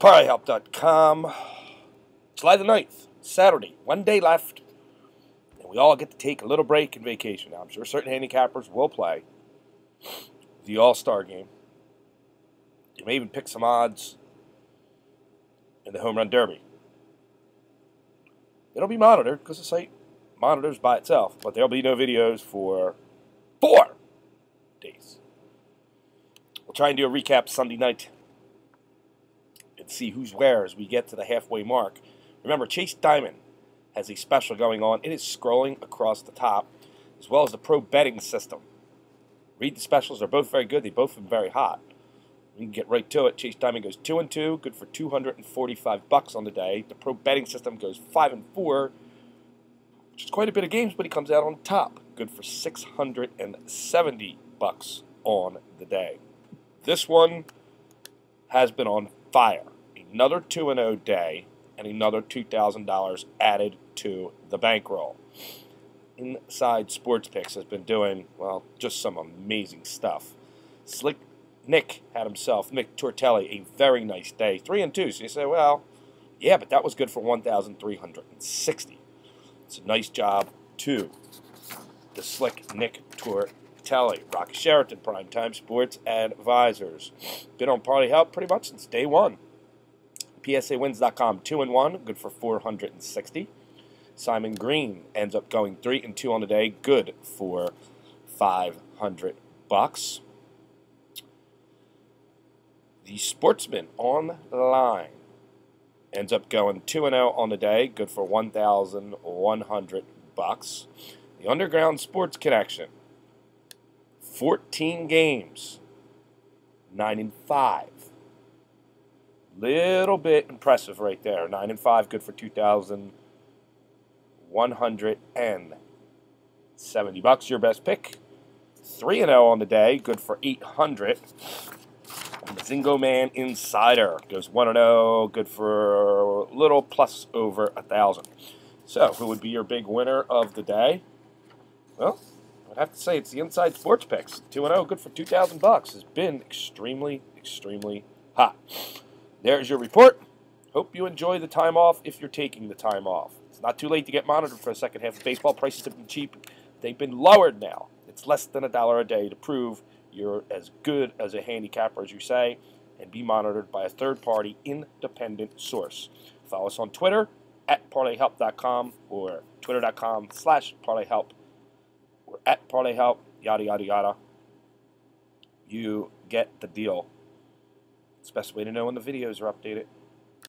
ParlayHelp.com. July the 9th, Saturday, one day left, and we all get to take a little break and vacation. Now, I'm sure certain handicappers will play the All Star game. You may even pick some odds in the Home Run Derby. It'll be monitored because the site monitors by itself, but there'll be no videos for four days. We'll try and do a recap Sunday night and see who's where as we get to the halfway mark. Remember, Chase Diamond has a special going on. It is scrolling across the top, as well as the pro betting system. Read the specials; they're both very good. They both been very hot. We can get right to it. Chase Diamond goes two and two, good for 245 bucks on the day. The pro betting system goes five and four, which is quite a bit of games, but he comes out on top, good for 670 bucks on the day. This one has been on fire. Another 2 0 day and another $2,000 added to the bankroll. Inside Sports Picks has been doing, well, just some amazing stuff. Slick Nick had himself, Nick Tortelli, a very nice day. 3 and 2. So you say, well, yeah, but that was good for 1,360. It's a nice job, too. The slick Nick Tortelli, Rocky Sheraton, Primetime Sports Advisors. Been on ParlayHelp pretty much since day one. PSAWins.com, 2 and 1, good for 460. Simon Green ends up going 3 and 2 on the day, good for 500 bucks. The Sportsman on the line ends up going 2 and 0 on the day, good for 1100 bucks. The Underground Sports Connection 14 games, 9 and 5. Little bit impressive right there. 9 and 5, good for 2170 bucks. Your best pick. 3 and 0 on the day, good for 800. Zingo Man Insider goes 1 and 0, good for a little plus over a thousand. So, who would be your big winner of the day? Well, I'd have to say it's the Inside Sports Picks. 2 0, good for 2000 bucks. Has been extremely, extremely hot. There's your report. Hope you enjoy the time off if you're taking the time off. It's not too late to get monitored for the second half of baseball. Prices have been cheap. They've been lowered now. It's less than a dollar a day to prove you're as good as a handicapper as you say and be monitored by a third party independent source. Follow us on Twitter at parlayhelp.com or twitter.com slash parlayhelp or at parlayhelp, yada, yada, yada. You get the deal. It's the best way to know when the videos are updated.